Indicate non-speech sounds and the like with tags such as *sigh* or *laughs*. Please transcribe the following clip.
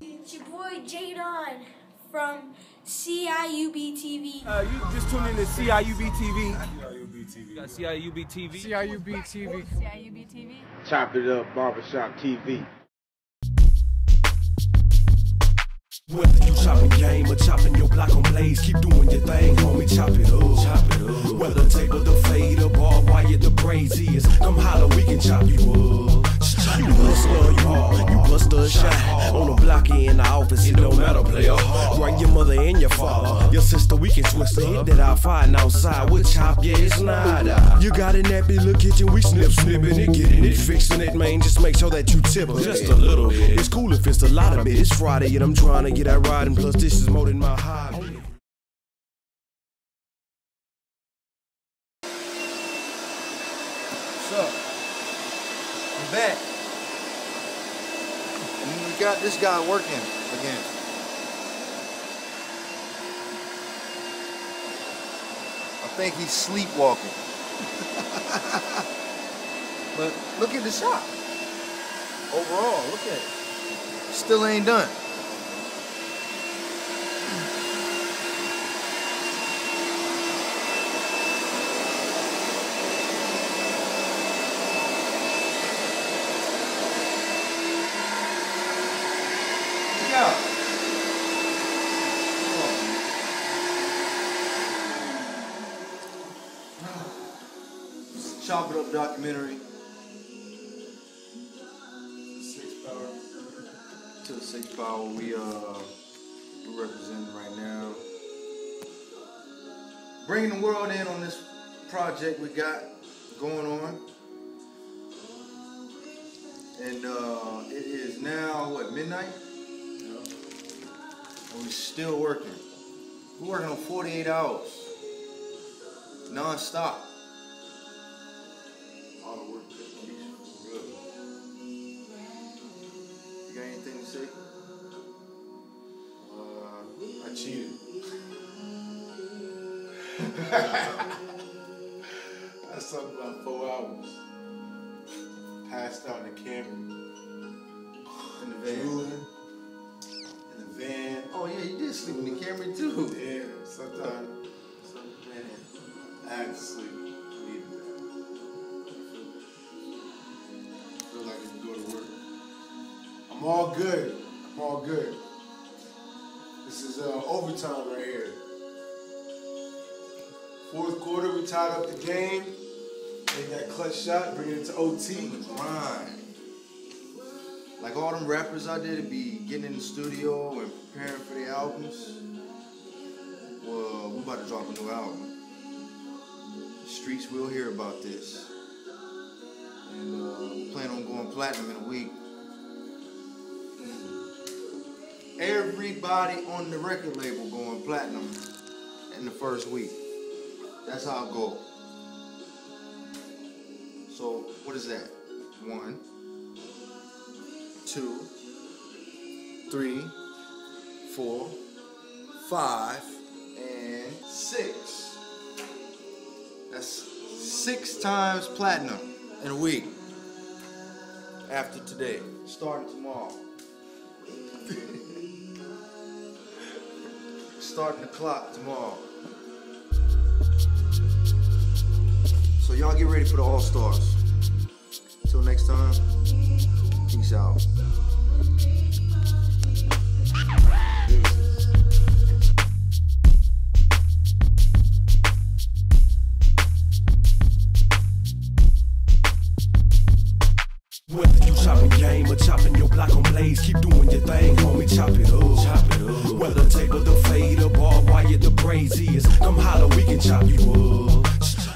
It's your boy Jadon from CIUB TV. Uh, you just tuned in to CIUB TV. Got CIUB TV. CIUB TV. CIUB TV. Chop it up, barbershop TV. Whether you chopping game or chopping your block on blaze, keep doing your thing, homie. Chop it up. Chop it up. Whether table the fade or barbed wire the braids come holler, we can chop you up. You hustler, you hard, you buster a shot on the block in the office. It don't matter, player. Bring your mother and your father, your sister. We can twist the hit that I find outside. We'll chop, yeah, it's not. You got a nappy little kitchen, we snip, snipping it, getting it, fixing it, man. Just make sure that you tip just a little bit. It's cool if it's a lot of it. It's Friday and I'm trying to get out riding. Plus, this is more than my hobby. What's up? Back. And we got this guy working again. I think he's sleepwalking. *laughs* but look at the shop. Overall, look at it. Still ain't done. Chop it up documentary. Six power. To the six power we uh we representing right now. Bringing the world in on this project we got going on. And uh, it is now what midnight? And we're still working. We're working on 48 hours. Non-stop. Anything to say? Uh, I cheated. *laughs* I slept about four hours. Passed out in the Camry. In the van. Drooling. In the van. Oh yeah, you did sleep in the Camry too. Yeah, sometimes. Some, man, I had to sleep. I'm all good. I'm all good. This is uh, overtime right here. Fourth quarter, we tied up the game. Made that clutch shot, bring it to OT. Grind. Like all them rappers out there to be getting in the studio and preparing for the albums. Well, we about to drop a new album. The streets will hear about this. And uh, plan on going platinum in a week. Everybody on the record label going platinum in the first week. That's our goal. So, what is that? One, two, three, four, five, and six. That's six times platinum in a week. After today, starting tomorrow. *laughs* starting the clock tomorrow. So y'all get ready for the All Stars. Till next time, peace out. Whether you chopping game or chopping your block on blaze, keep doing your thing, homie. Chop it up.